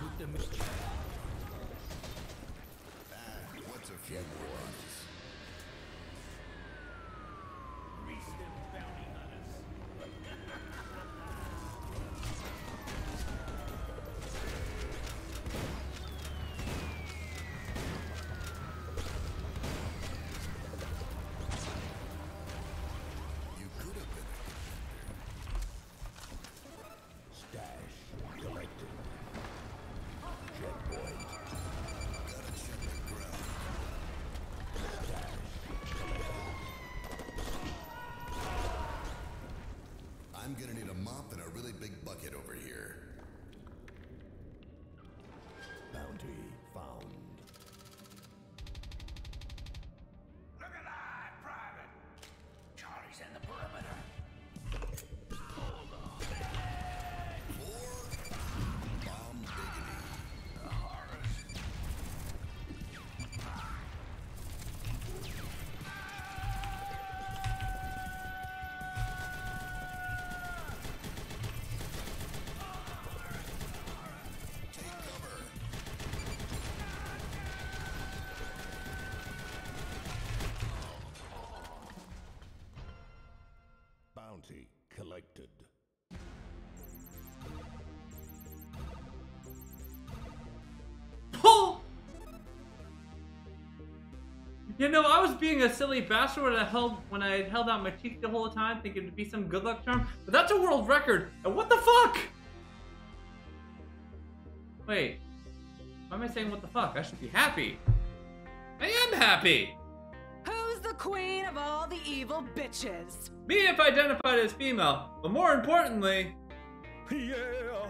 with the mystery. Ah, what's a few more? I'm gonna need a mop and a really big bucket over here. Oh! You know, I was being a silly bastard when I held when I held out my cheek the whole time, thinking it'd be some good luck charm. But that's a world record. And what the fuck? Wait, why am I saying what the fuck? I should be happy. I am happy. Who's queen of all the evil bitches? Me if identified as female, but more importantly, Yeah.